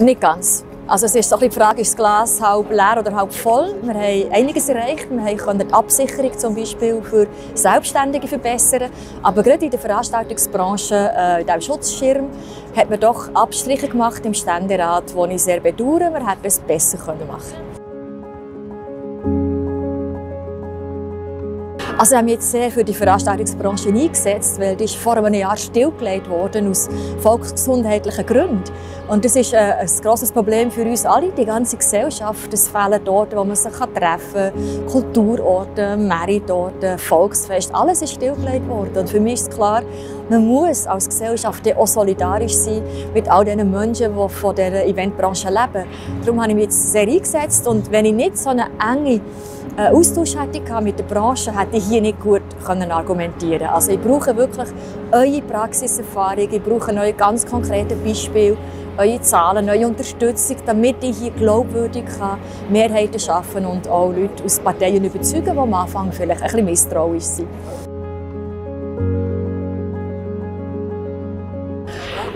Nicht ganz. Also es ist so die Frage, ist das Glas halb leer oder halb voll? Wir haben einiges erreicht. Wir können die Absicherung zum Beispiel für Selbstständige verbessern. Aber gerade in der Veranstaltungsbranche, äh, in diesem Schutzschirm, hat man doch Abstriche gemacht im Ständerat, die ich sehr bedauere. Wir hätten es besser machen können. Also ich habe mich jetzt sehr für die Veranstaltungsbranche eingesetzt, weil die ist vor einem Jahr stillgelegt worden aus volksgesundheitlichen Gründen. Und das ist äh, ein grosses Problem für uns alle, die ganze Gesellschaft. Es fehlen Orte, wo man sich treffen kann, Kulturorte, Meritorte, Volksfest, alles ist stillgelegt worden. Und für mich ist klar, man muss als Gesellschaft auch solidarisch sein mit all den Menschen, die von dieser Eventbranche leben. Darum habe ich mich jetzt sehr eingesetzt und wenn ich nicht so eine enge einen Austausch hätte mit der Branche, hätte ich hier nicht gut können argumentieren Also ich brauche wirklich eure Praxiserfahrung, ich brauche eure ganz konkrete Beispiele, eure Zahlen, eure Unterstützung, damit ich hier glaubwürdig kann, Mehrheiten schaffen und auch Leute aus Parteien überzeugen, die am Anfang vielleicht ein bisschen misstrauisch sind.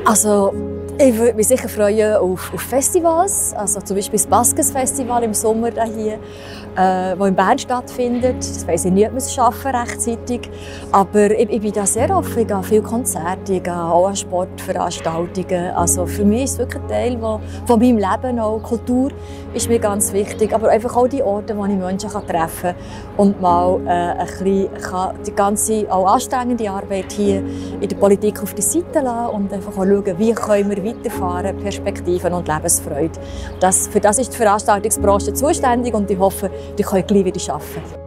Also ich würde mich sicher freuen auf, auf, Festivals, also zum Beispiel das Baskes Festival im Sommer hier, äh, wo in Bern stattfindet. Das weiß ich nicht, ob wir es schaffen rechtzeitig, aber ich, ich bin da sehr offen. Ich gehe viele Konzerte, ich gehe auch an Sportveranstaltungen. Also für mich ist es wirklich ein Teil wo, von meinem Leben auch. Kultur ist mir ganz wichtig, aber einfach auch die Orte, wo ich Menschen kann treffen kann und mal äh, ein bisschen die ganze auch anstrengende Arbeit hier in der Politik auf die Seite lassen und einfach auch schauen, wie können wir weiterfahren, Perspektiven und Lebensfreude. Das, für das ist die Veranstaltungsbranche zuständig und ich hoffe, die können gleich wieder arbeiten.